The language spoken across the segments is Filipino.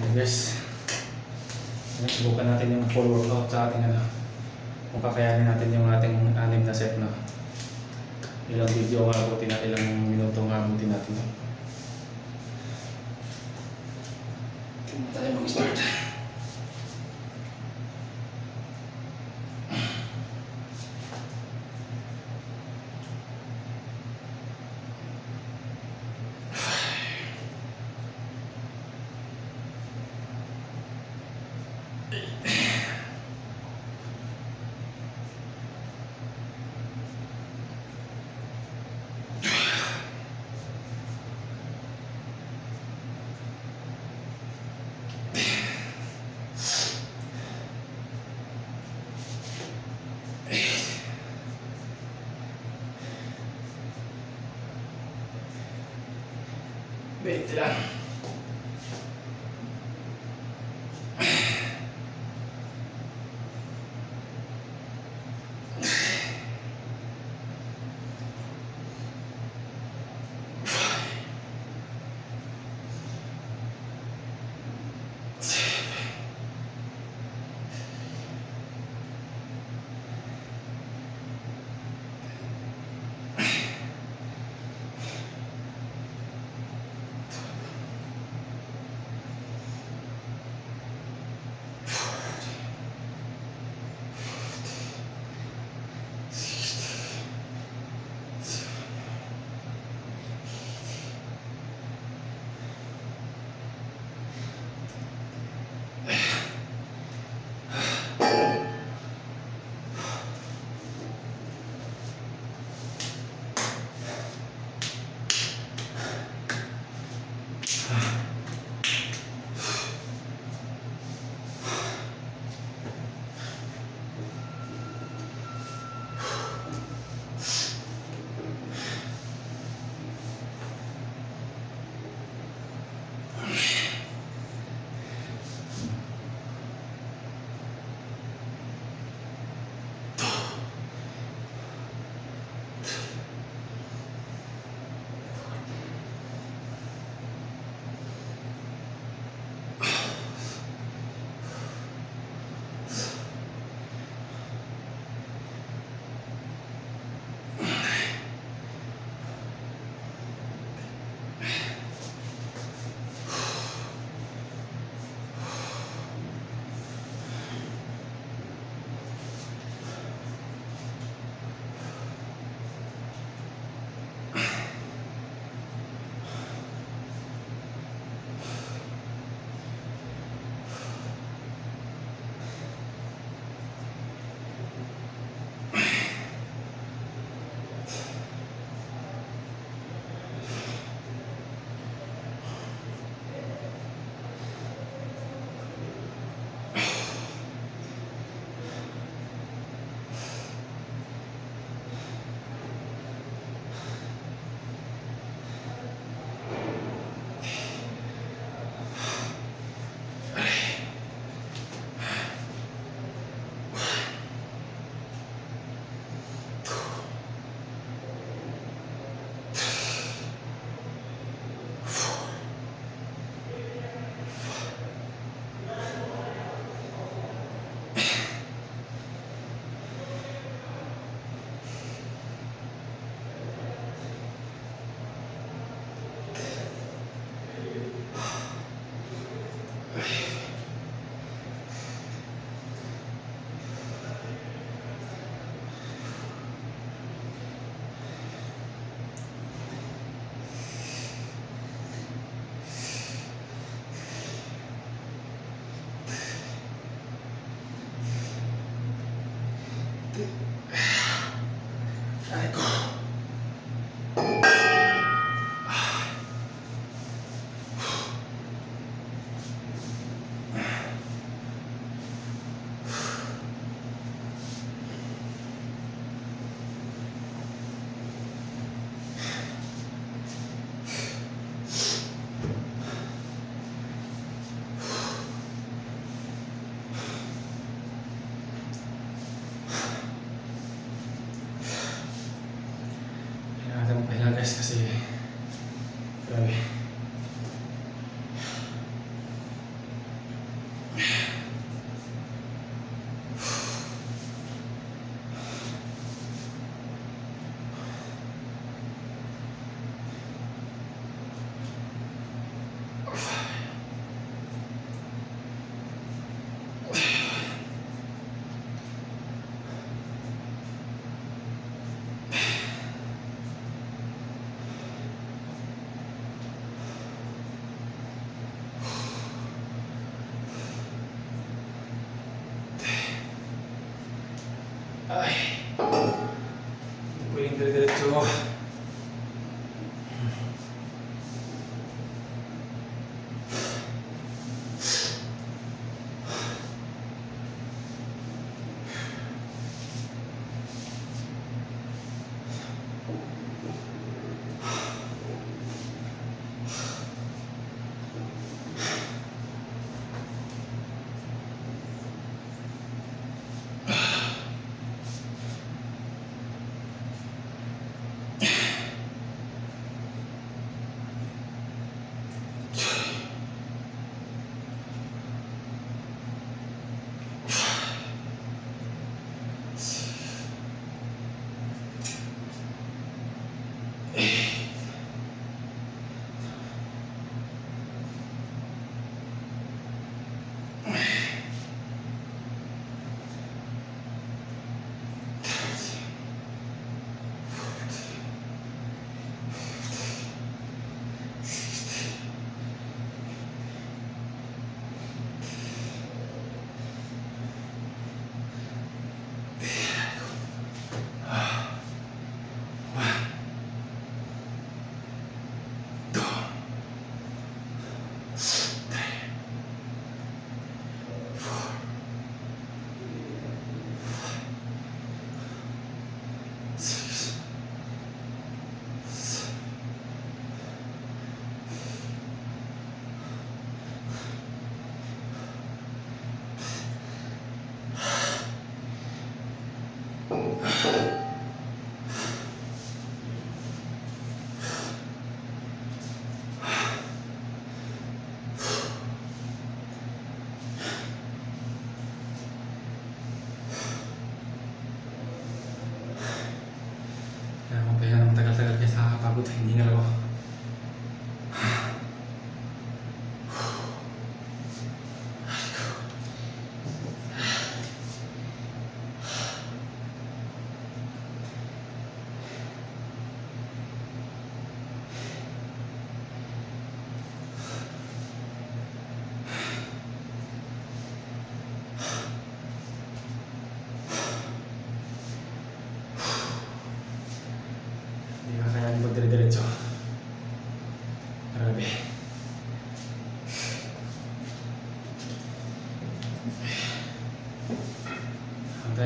Ayan guys. Subukan natin yung full workout sa ating ano. Kung kakayanin natin yung ating anim na set na. Ilang video nga abutin natin, ilang minuto nga abutin natin. Kaya tayo mag-start.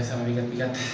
Ang tayo sa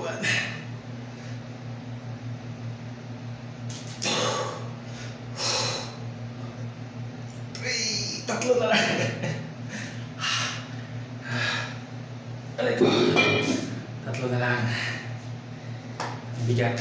One. Three. Tatlo na lang. Aray ko. Tatlo na lang. Ang bigat.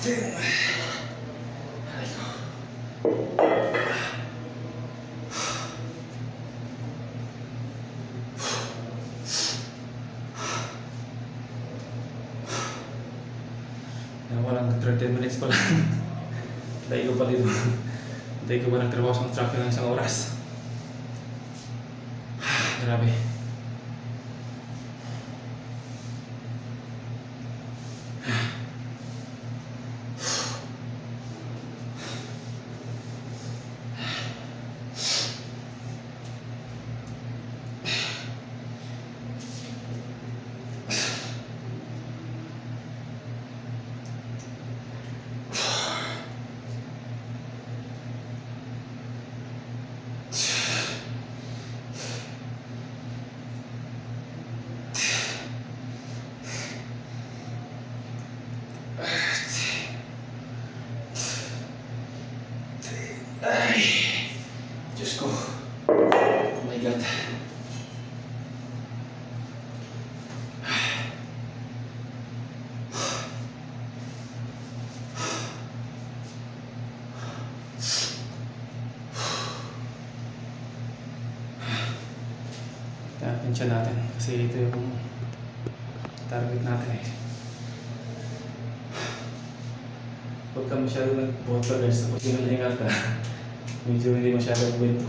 Ko. Yan, walang 30 minutes pa lang. Dahil ko pa dito. Dahil ko ba nagtrabaho sa traffic ng isang oras. Grabe. Atensya natin kasi ito yung target natin eh. Huwag ka masyado nag-bota guys, tapos hinahingal ka. Medyo hindi masyado kwento.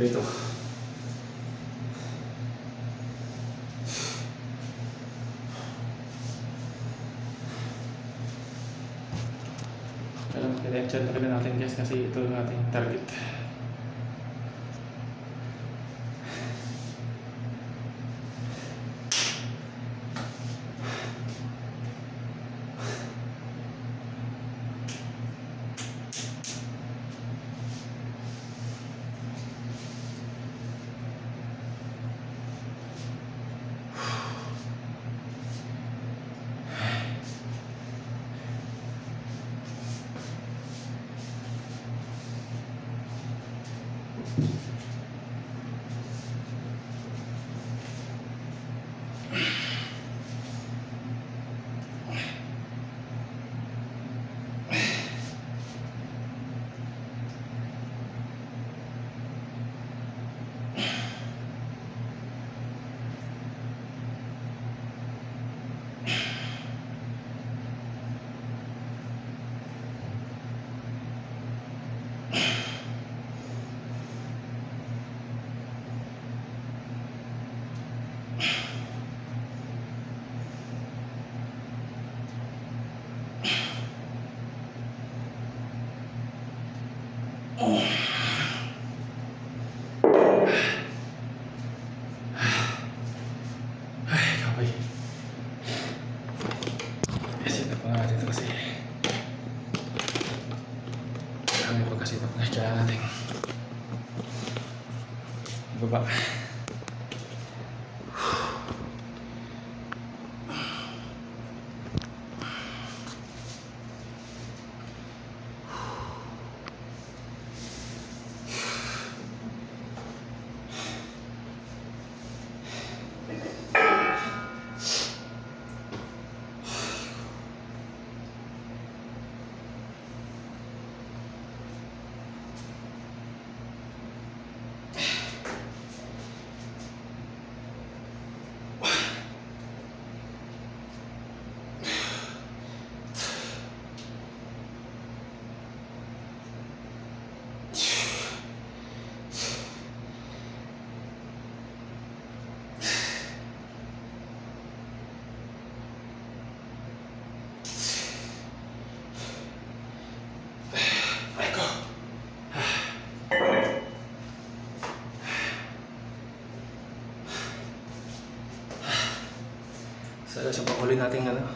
Rito. Alam, kinechat talaga natin guys kasi ito yung ating target. Ay, kapay. Kasi na pa nga natin ito kasi. Kami pa kasi ito. Kailangan natin. Ibaba. Ay ko. Sa so, panghuli nating ano,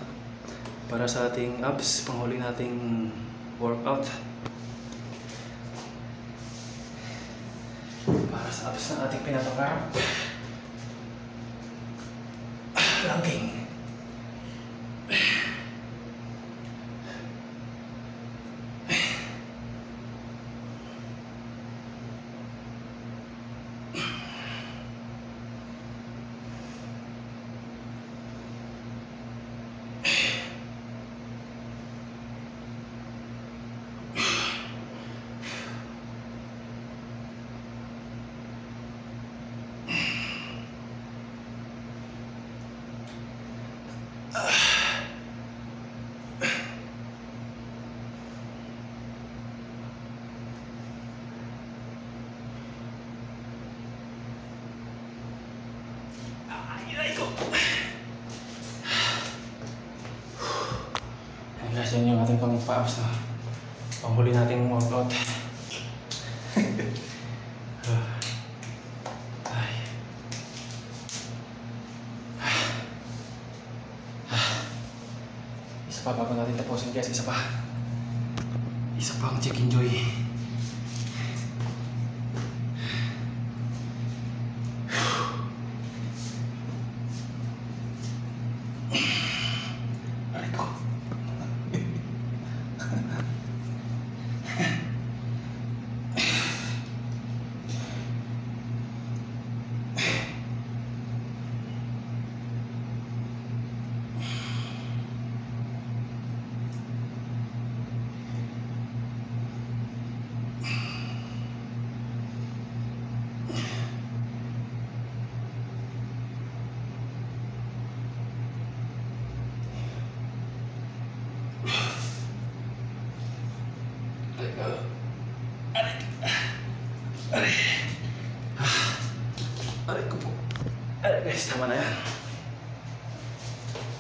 para sa ating abs, panghuli nating workout. Para sa abs ng ating pinapangarap. Planking. Ay ko. Yan yung ating pang pa-ups na. Panghuli nating workout. Isa pa bago natin tapusin guys, isa pa. Isa pa ang chicken Aray. Ah. Aray ko po. Aray guys, tama na yan.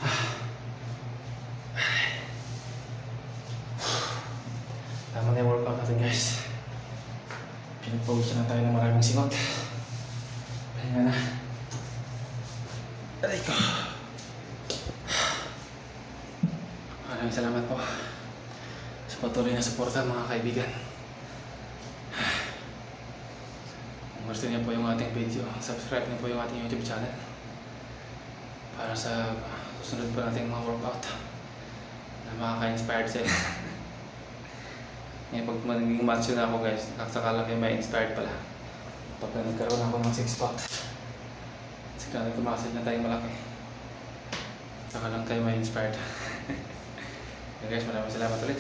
Ah. Tama na yung workout natin guys. Pinagpausa na tayo ng maraming singot. Pahinga na. Aray ko. Maraming salamat po sa patuloy na suporta mga kaibigan. Gusto niyo po yung ating video, subscribe niyo po yung ating YouTube channel para sa susunod po nating mga workout na makaka-inspired sa. Ngayon pag magiging macho na ako guys, nagsaka lang kayo may inspired pala. Pagka nagkaroon ako ng six pack, saka nagkumasid na tayong malaki. Saka lang kayo may inspired. Okay guys, maraming salamat ulit.